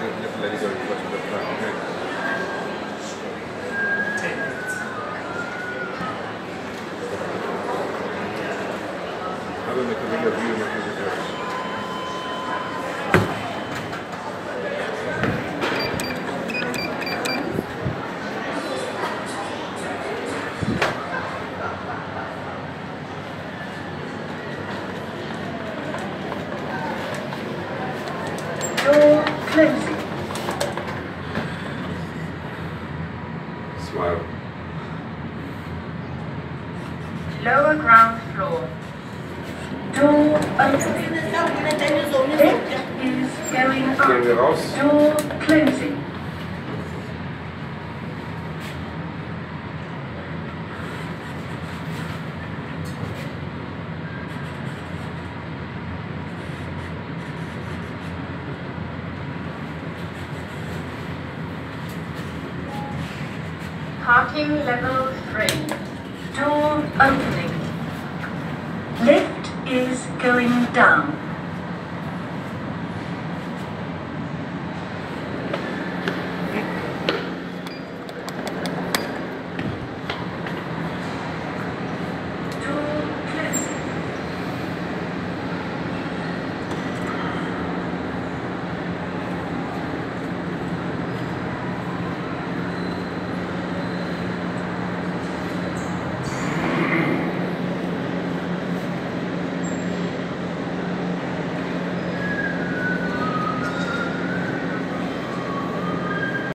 Let go. Minutes. I will make a video of you making. Door closing. Smile. Lower ground floor. Door opening. Lift is going up. Door closing. Level 3. Door opening. Lift is going down.